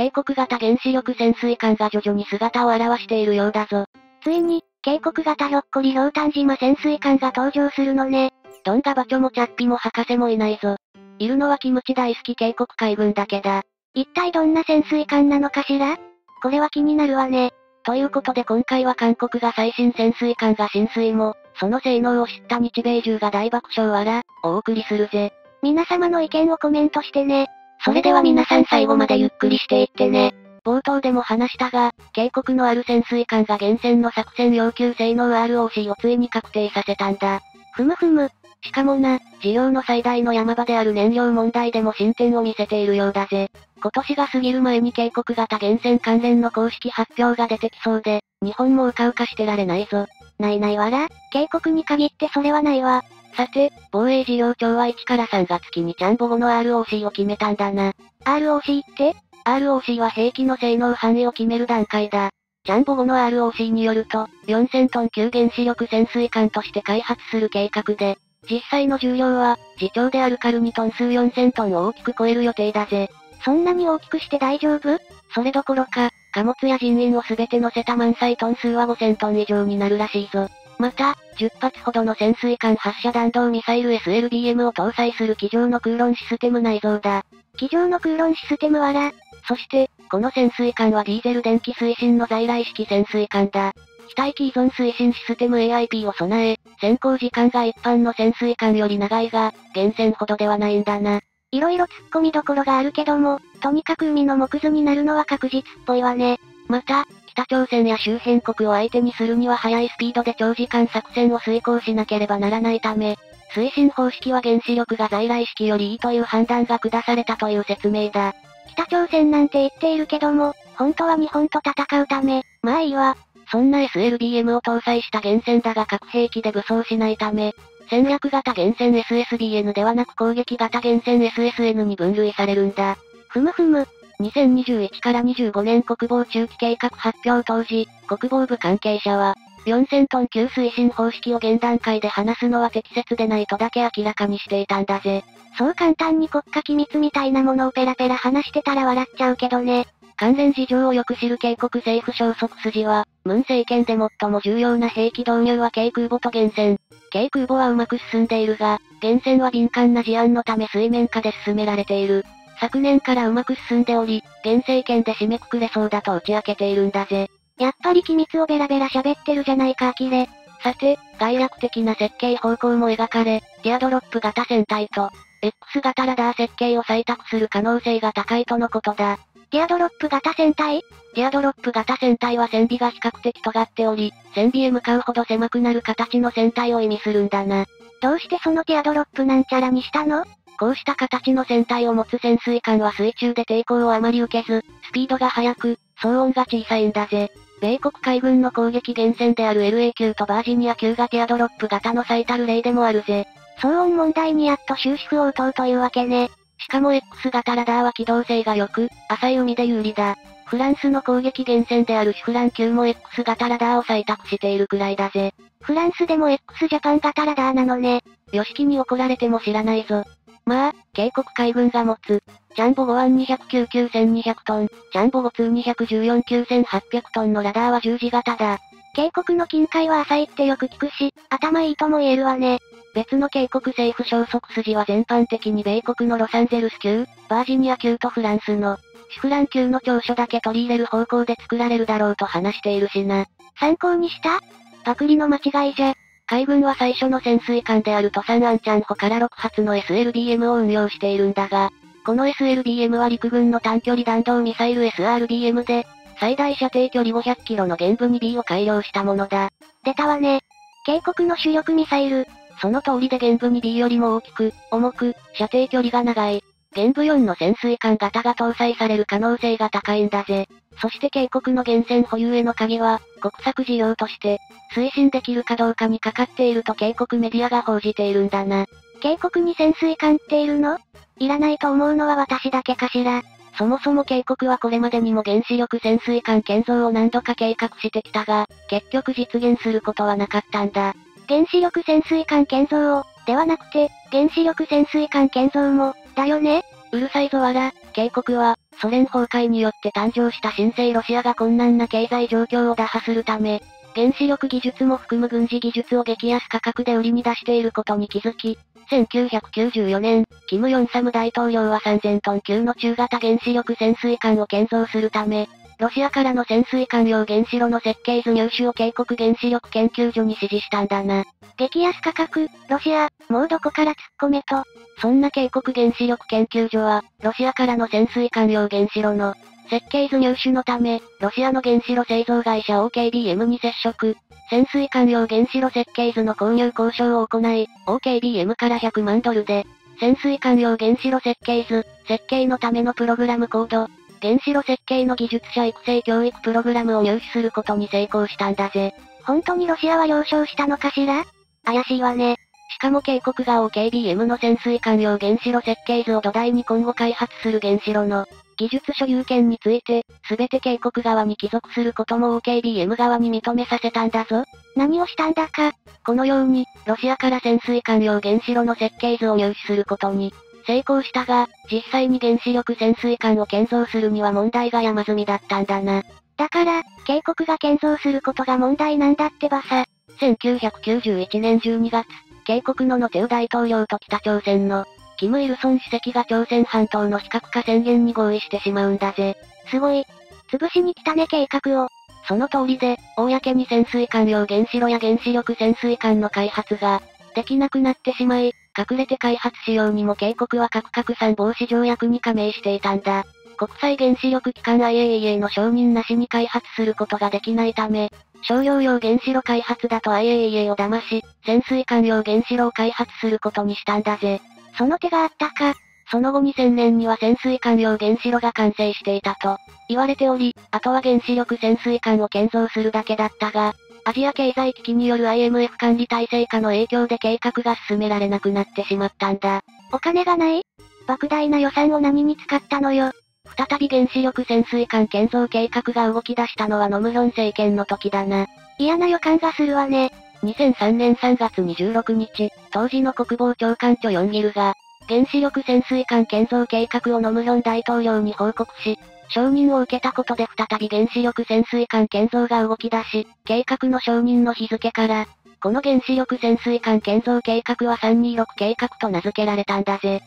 警告型原子力潜水艦が徐々に姿を現しているようだぞ。ついに、警告型ひょっこりひょうたん島潜水艦が登場するのね。ドンガバチョもチャッピも博士もいないぞ。いるのはキムチ大好き警告海軍だけだ。一体どんな潜水艦なのかしら？これは気になるわね。ということで今回は韓国が最新潜水艦が浸水も、その性能を知った日米中が大爆笑わら、お送りするぜ。皆様の意見をコメントしてね。それでは皆さん最後までゆっくりしていってね。冒頭でも話したが、警告のある潜水艦が厳選の作戦要求性能 ROC をついに確定させたんだ。ふむふむ。しかもな、事業の最大の山場である燃料問題でも進展を見せているようだぜ。今年が過ぎる前に警告型厳選関連の公式発表が出てきそうで、日本もうかうかしてられないぞ。ないないわら、警告に限ってそれはないわ。さて、防衛事業庁は1から3月期にちゃんぼごの ROC を決めたんだな。ROC って ?ROC は兵器の性能範囲を決める段階だ。ジャンボ後の ROC によると、4000トン級原子力潜水艦として開発する計画で、実際の重量は、次長であるカルニトン数4000トンを大きく超える予定だぜ。そんなに大きくして大丈夫？それどころか、貨物や人員をすべて乗せた満載トン数は5000トン以上になるらしいぞ。また、10発ほどの潜水艦発射弾道ミサイル SLBM を搭載する机上の空論システム内蔵だ。机上の空論システムはら。そして、この潜水艦はディーゼル電気推進の在来式潜水艦だ。機体機依存推進システム AIP を備え、潜航時間が一般の潜水艦より長いが、厳選ほどではないんだな。いろいろ突っ込みどころがあるけども、とにかく海の木図になるのは確実っぽいわね。また、北朝鮮や周辺国を相手にするには速いスピードで長時間作戦を遂行しなければならないため、推進方式は原子力が在来式よりいいという判断が下されたという説明だ。北朝鮮なんて言っているけども、本当は日本と戦うため、まあいいわ。そんな SLBM を搭載した原戦だが核兵器で武装しないため、戦略型原戦 SSBN ではなく攻撃型原戦 SSN に分類されるんだ。ふむふむ、2021から25年国防中期計画発表当時、国防部関係者は、4000トン級推進方式を現段階で話すのは適切でないとだけ明らかにしていたんだぜ。そう簡単に国家機密みたいなものをペラペラ話してたら笑っちゃうけどね。関連事情をよく知る警告政府消息筋は、ムン政権で最も重要な兵器導入は軽空母と厳選。軽空母はうまく進んでいるが、厳選は敏感な事案のため水面下で進められている。昨年からうまく進んでおり、現政権で締めくくれそうだと打ち明けているんだぜ。やっぱり機密をベラベラ喋ってるじゃないかアキレ。さて、概略的な設計方向も描かれ、ティアドロップ型船体と、X 型ラダー設計を採択する可能性が高いとのことだ。ティアドロップ型船体？ティアドロップ型船体は船尾が比較的尖っており、船尾へ向かうほど狭くなる形の船体を意味するんだな。どうしてそのティアドロップなんちゃらにしたの？こうした形の船体を持つ潜水艦は水中で抵抗をあまり受けず、スピードが速く、騒音が小さいんだぜ。米国海軍の攻撃源泉である LA 級とバージニア級がティアドロップ型の最たる例でもあるぜ。騒音問題にやっと終止符を打とうというわけね。しかも X 型ラダーは機動性が良く、浅い海で有利だ。フランスの攻撃源泉であるシフラン級も X 型ラダーを採択しているくらいだぜ。フランスでも X ジャパン型ラダーなのね。ヨシキに怒られても知らないぞ。まあ、警告海軍が持つ、ジャンボ5 1 209 9200トン、ジャンボ5 2 214 9800トンのラダーは十字型だ。警告の近海は浅いってよく聞くし、頭いいとも言えるわね。別の警告政府消息筋は全般的に米国のロサンゼルス級、バージニア級とフランスの、シフラン級の長所だけ取り入れる方向で作られるだろうと話しているしな。参考にした？パクリの間違いじゃ。海軍は最初の潜水艦であるトサンアンチャンホから6発の SLBM を運用しているんだが、この SLBM は陸軍の短距離弾道ミサイル SRBM で、最大射程距離500キロの原部に B を改良したものだ。出たわね。警告の主力ミサイル。その通りで原部に B よりも大きく、重く、射程距離が長い。原部4の潜水艦型が搭載される可能性が高いんだぜ。そして警告の源泉保有への鍵は、国策事業として、推進できるかどうかにかかっていると警告メディアが報じているんだな。警告に潜水艦っているの？いらないと思うのは私だけかしら。そもそも警告はこれまでにも原子力潜水艦建造を何度か計画してきたが、結局実現することはなかったんだ。原子力潜水艦建造を、ではなくて、原子力潜水艦建造も、だよね。うるさいぞわら、警告は、ソ連崩壊によって誕生した新生ロシアが困難な経済状況を打破するため、原子力技術も含む軍事技術を激安価格で売りに出していることに気づき、1994年、キム・ヨンサム大統領は3000トン級の中型原子力潜水艦を建造するため、ロシアからの潜水艦用原子炉の設計図入手を警告原子力研究所に指示したんだな。激安価格、ロシア、もうどこから突っ込めと。そんな警告原子力研究所は、ロシアからの潜水艦用原子炉の設計図入手のため、ロシアの原子炉製造会社 OKBM に接触。潜水艦用原子炉設計図の購入交渉を行い、OKBM から100万ドルで、潜水艦用原子炉設計図、設計のためのプログラムコード、原子炉設計の技術者育成教育プログラムを入手することに成功したんだぜ。本当にロシアは了承したのかしら？怪しいわね。しかも警告が OKBM の潜水艦用原子炉設計図を土台に今後開発する原子炉の技術所有権について、すべて警告側に帰属することも OKBM 側に認めさせたんだぞ。何をしたんだか。このように、ロシアから潜水艦用原子炉の設計図を入手することに、成功したが、実際に原子力潜水艦を建造するには問題が山積みだったんだな。だから、警告が建造することが問題なんだってばさ。1991年12月、警告のノテウ大統領と北朝鮮の、キム・イルソン主席が朝鮮半島の非核化宣言に合意してしまうんだぜ。すごい。潰しに来たね計画を。その通りで、公に潜水艦用原子炉や原子力潜水艦の開発が、できなくなってしまい、隠れて開発しようにも警告は核拡散防止条約に加盟していたんだ。国際原子力機関 IAEA の承認なしに開発することができないため、商用用原子炉開発だと IAEA を騙し、潜水艦用原子炉を開発することにしたんだぜ。その手があったか。その後2000年には潜水艦用原子炉が完成していたと言われており、あとは原子力潜水艦を建造するだけだったが、アジア経済危機による IMF 管理体制下の影響で計画が進められなくなってしまったんだ。お金がない？莫大な予算を何に使ったのよ。再び原子力潜水艦建造計画が動き出したのはノムロン政権の時だな。嫌な予感がするわね。2003年3月26日、当時の国防長官チョ・ヨンギルが、原子力潜水艦建造計画をノムロン大統領に報告し、承認を受けたことで再び原子力潜水艦建造が動き出し、計画の承認の日付から、この原子力潜水艦建造計画は326計画と名付けられたんだぜ。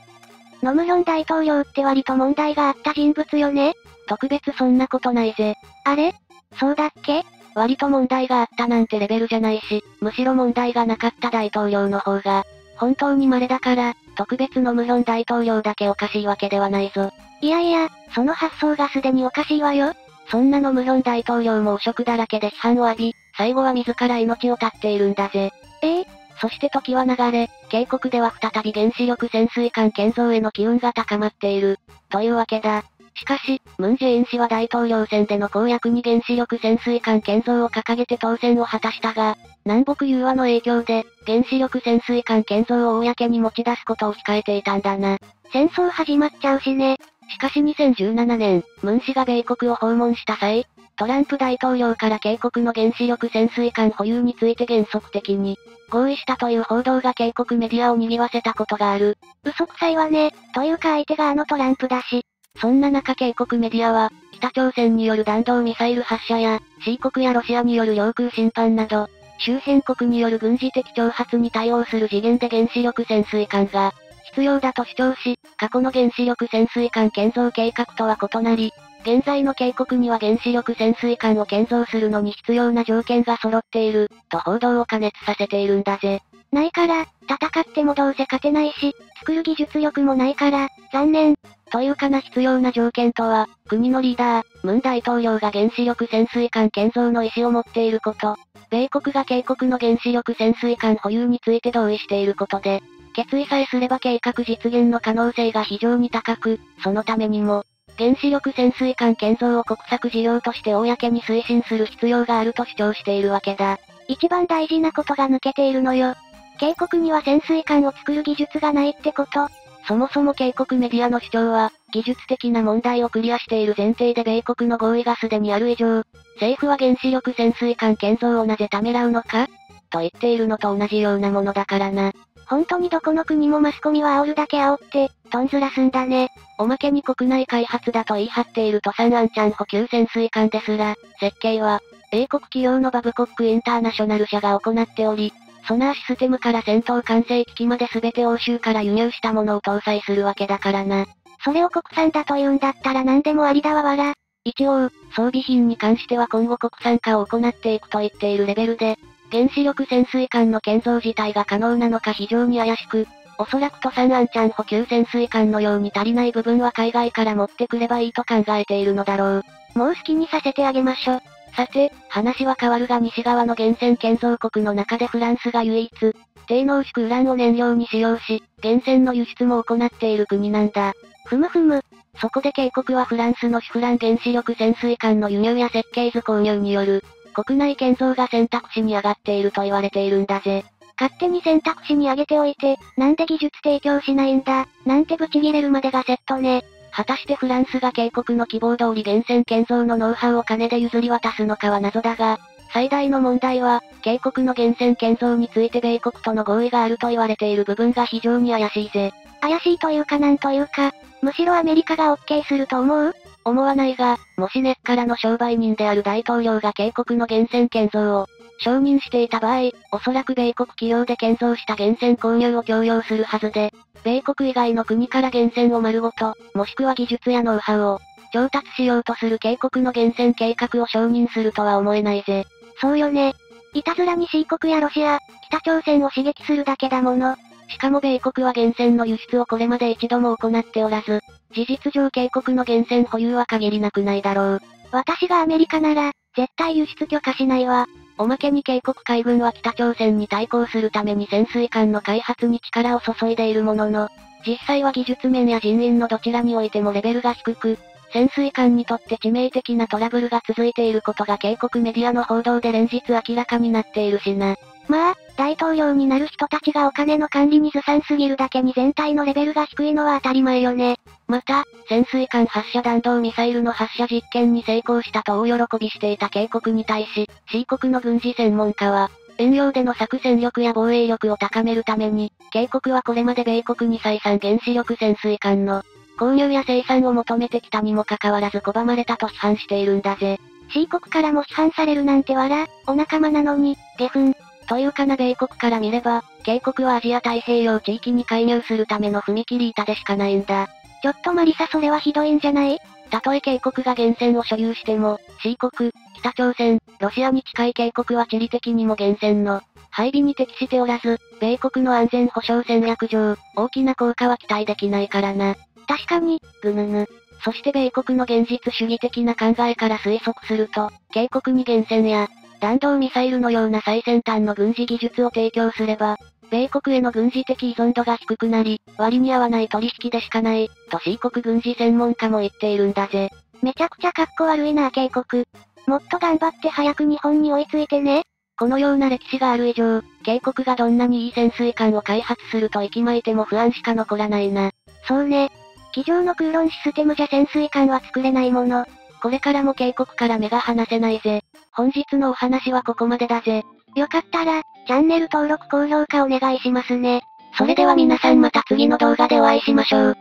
ノムロン大統領って割と問題があった人物よね？特別そんなことないぜ。あれ？そうだっけ？割と問題があったなんてレベルじゃないし、むしろ問題がなかった大統領の方が、本当に稀だから、特別のムロン大統領だけおかしいわけではないぞ。いやいや、その発想がすでにおかしいわよ。そんなのムロン大統領も汚職だらけで批判を浴び、最後は自ら命を絶っているんだぜ。ええそして時は流れ、渓谷では再び原子力潜水艦建造への機運が高まっている。というわけだ。しかし、ムンジェイン氏は大統領選での公約に原子力潜水艦建造を掲げて当選を果たしたが、南北融和の影響で、原子力潜水艦建造を公に持ち出すことを控えていたんだな。戦争始まっちゃうしね。しかし2017年、ムン氏が米国を訪問した際、トランプ大統領から警告の原子力潜水艦保有について原則的に合意したという報道が警告メディアを賑わせたことがある。嘘くさいわね。というか相手があのトランプだし。そんな中警告メディアは、北朝鮮による弾道ミサイル発射や、C 国やロシアによる領空侵犯など、周辺国による軍事的挑発に対応する次元で原子力潜水艦が、必要だと主張し、過去の原子力潜水艦建造計画とは異なり、現在の警告には原子力潜水艦を建造するのに必要な条件が揃っている、と報道を加熱させているんだぜ。ないから、戦ってもどうせ勝てないし、作る技術力もないから、残念。というかな必要な条件とは、国のリーダー、ムン大統領が原子力潜水艦建造の意思を持っていること、米国が警告の原子力潜水艦保有について同意していることで、決意さえすれば計画実現の可能性が非常に高く、そのためにも、原子力潜水艦建造を国策事業として公に推進する必要があると主張しているわけだ。一番大事なことが抜けているのよ。警告には潜水艦を作る技術がないってことそもそも警告メディアの主張は、技術的な問題をクリアしている前提で米国の合意がすでにある以上、政府は原子力潜水艦建造をなぜためらうのかと言っているのと同じようなものだからな。本当にどこの国もマスコミは煽るだけ煽って、トンズラすんだね。おまけに国内開発だと言い張っているトサンアンチャン補給潜水艦ですら、設計は、英国企業のバブコックインターナショナル社が行っており、ソナーシステムから戦闘管制機器まで全て欧州から輸入したものを搭載するわけだからな。それを国産だと言うんだったら何でもありだわわら。一応、装備品に関しては今後国産化を行っていくと言っているレベルで、原子力潜水艦の建造自体が可能なのか非常に怪しく、おそらくトサンアンチャン補給潜水艦のように足りない部分は海外から持ってくればいいと考えているのだろう。もう好きにさせてあげましょ。さて、話は変わるが西側の源泉建造国の中でフランスが唯一、低濃縮ウランを燃料に使用し、源泉の輸出も行っている国なんだ。ふむふむ。そこで警告はフランスのシフラン原子力潜水艦の輸入や設計図購入による、国内建造が選択肢に上がっていると言われているんだぜ。勝手に選択肢に上げておいて、なんで技術提供しないんだ、なんてブチギレるまでがセットね。果たしてフランスが警告の希望通り源泉建造のノウハウを金で譲り渡すのかは謎だが、最大の問題は、警告の源泉建造について米国との合意があると言われている部分が非常に怪しいぜ。怪しいというかなんというか、むしろアメリカが OK すると思う？思わないが、もし根っからの商売人である大統領が警告の源泉建造を承認していた場合、おそらく米国企業で建造した源泉購入を強要するはずで、米国以外の国から源泉を丸ごと、もしくは技術やノウハウを調達しようとする警告の源泉計画を承認するとは思えないぜ。そうよね。いたずらに C 国やロシア、北朝鮮を刺激するだけだもの。しかも米国は源泉の輸出をこれまで一度も行っておらず、事実上警告の源泉保有は限りなくないだろう。私がアメリカなら、絶対輸出許可しないわ。おまけに警告海軍は北朝鮮に対抗するために潜水艦の開発に力を注いでいるものの、実際は技術面や人員のどちらにおいてもレベルが低く、潜水艦にとって致命的なトラブルが続いていることが警告メディアの報道で連日明らかになっているしな。まあ、大統領になる人たちがお金の管理にずさんすぎるだけに全体のレベルが低いのは当たり前よね。また、潜水艦発射弾道ミサイルの発射実験に成功したと大喜びしていた警告に対し、C 国の軍事専門家は、遠洋での作戦力や防衛力を高めるために、警告はこれまで米国に再三原子力潜水艦の購入や生産を求めてきたにもかかわらず拒まれたと批判しているんだぜ。C 国からも批判されるなんてわら、お仲間なのに、ゲフン。というかな米国から見れば、警告はアジア太平洋地域に介入するための踏切板でしかないんだ。ちょっとマリサそれはひどいんじゃない？たとえ警告が源泉を所有しても、C 国、北朝鮮、ロシアに近い警告は地理的にも源泉の配備に適しておらず、米国の安全保障戦略上、大きな効果は期待できないからな。確かに、ぐぬぬ。そして米国の現実主義的な考えから推測すると、警告に源泉や、弾道ミサイルのような最先端の軍事技術を提供すれば、米国への軍事的依存度が低くなり、割に合わない取引でしかない、と C 国軍事専門家も言っているんだぜ。めちゃくちゃかっこ悪いな警告。もっと頑張って早く日本に追いついてね。このような歴史がある以上、警告がどんなにいい潜水艦を開発すると息巻いても不安しか残らないな。そうね。机上の空論システムじゃ潜水艦は作れないもの。これからも警告から目が離せないぜ。本日のお話はここまでだぜ。よかったら、チャンネル登録高評価お願いしますね。それでは皆さんまた次の動画でお会いしましょう。